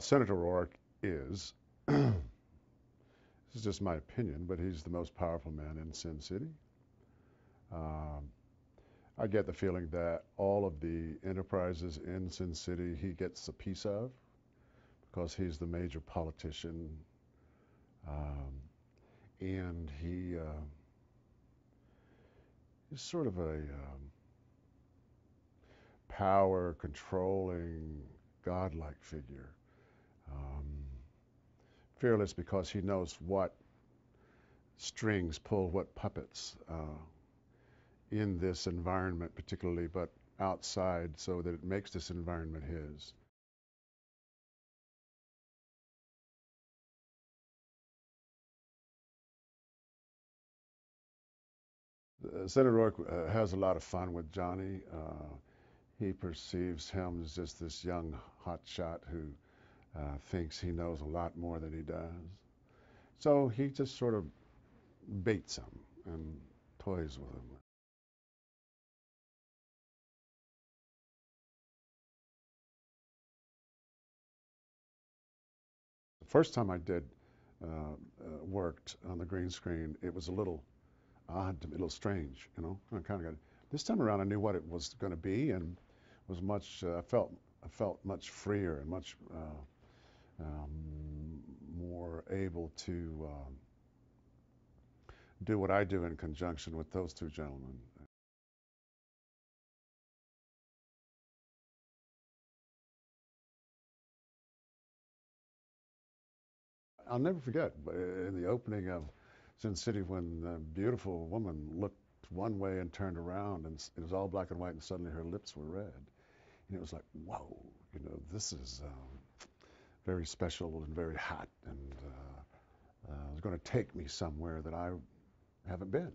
Senator Roark is, this is just my opinion, but he's the most powerful man in Sin City. Um, I get the feeling that all of the enterprises in Sin City he gets a piece of because he's the major politician. Um, and he uh, is sort of a um, power controlling, godlike figure. Um, fearless because he knows what strings pull what puppets uh, in this environment, particularly, but outside, so that it makes this environment his. Uh, Senator Roark uh, has a lot of fun with Johnny. Uh, he perceives him as just this young hotshot who uh, thinks he knows a lot more than he does. So he just sort of baits him and toys with him. The first time I did uh, uh, worked on the green screen, it was a little odd, a little strange, you know. I kind of got this time around. I knew what it was going to be, and was much. Uh, I felt I felt much freer and much uh, um, more able to um, do what I do in conjunction with those two gentlemen. I'll never forget uh, in the opening of Sin City when the beautiful woman looked one way and turned around and it was all black and white and suddenly her lips were red. And it was like, whoa, you know, this is um, very special and very hot and uh, uh, it's going to take me somewhere that I haven't been.